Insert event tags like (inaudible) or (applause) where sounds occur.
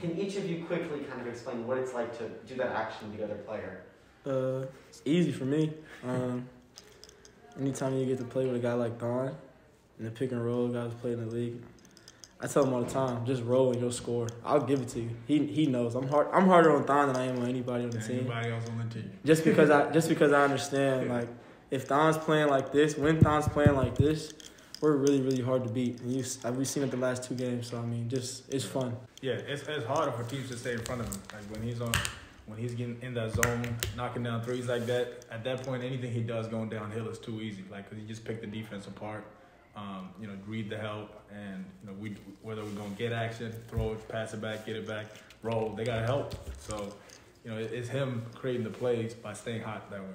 Can each of you quickly kind of explain what it's like to do that action to the other player? Uh, it's easy for me. Um, anytime you get to play with a guy like Thon in the pick and roll, guys play in the league, I tell him all the time, just roll and you'll score. I'll give it to you. He he knows. I'm hard. I'm harder on Thon than I am on anybody on the team. Anybody else on the team? Just because I just because I understand (laughs) like if Thon's playing like this, when Thon's playing like this, we're really really hard to beat. And you we've seen it the last two games. So I mean, just it's fun. Yeah, it's it's harder for teams to stay in front of him. Like when he's on, when he's getting in that zone, knocking down threes like that. At that point, anything he does going downhill is too easy. Like cause he just picked the defense apart. Um, you know, read the help, and you know, we whether we're gonna get action, throw it, pass it back, get it back, roll. They gotta help. So, you know, it's him creating the plays by staying hot that way.